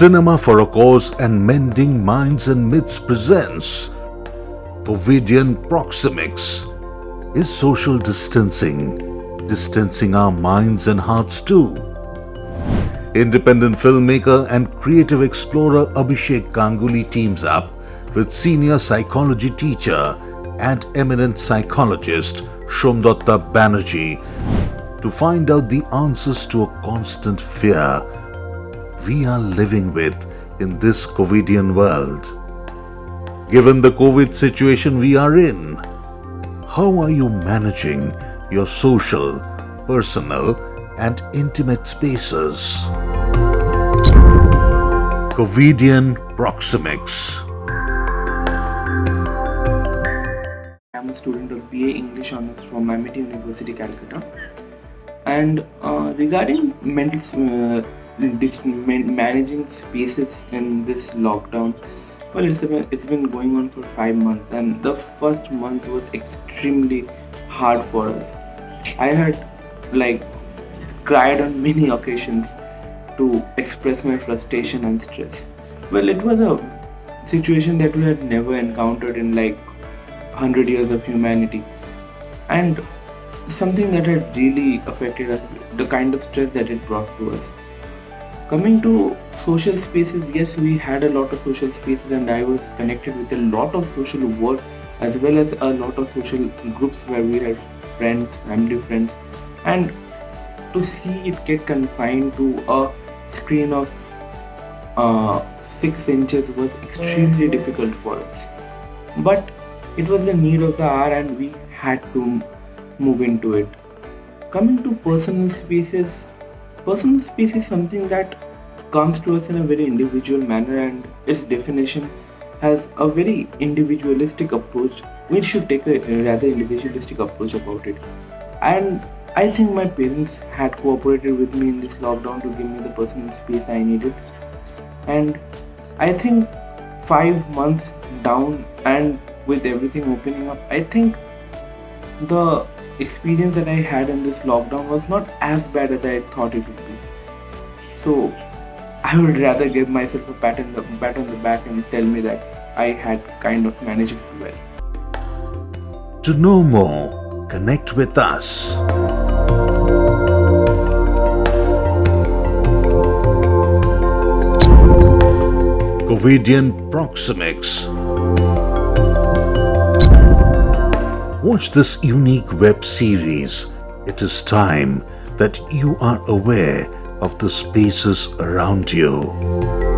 Cinema for a Cause and Mending Minds and Myths presents Covidean Proxemics. Is social distancing distancing our minds and hearts too? Independent filmmaker and creative explorer Abhishek Ganguli teams up with senior psychology teacher and eminent psychologist Somdutta Banerjee to find out the answers to a constant fear we are living with in this COVIDian world. Given the COVID situation we are in, how are you managing your social, personal, and intimate spaces? COVIDean Proxemics. I'm a student of BA English Honours from Amity University, Calcutta. And uh, regarding mental, uh, managing spaces in this lockdown, well, it's been, it's been going on for five months, and the first month was extremely hard for us. I had like cried on many occasions to express my frustration and stress. Well, it was a situation that we had never encountered in like 100 years of humanity and something that had really affected us the kind of stress that it brought to us coming to social spaces yes we had a lot of social spaces and i was connected with a lot of social work as well as a lot of social groups where we had friends family friends. And to see it get confined to a screen of uh, six inches was extremely difficult for us. But it was the need of the hour and we had to move into it. Coming to personal spaces personal space is something that comes to us in a very individual manner and its definition has a very individualistic approach. We should take a rather individualistic approach about it. And i think my parents had cooperated with me in this lockdown to give me the personal space i needed. And i think five months down and with everything opening up i think the experience that i had in this lockdown was not as bad as i thought it would be so i would rather give myself a pat on the pat on the back and tell me that i had kind of managed it well To know more, connect with us. Covidean Proxemics. Watch this unique web series. It is time that you are aware of the spaces around you.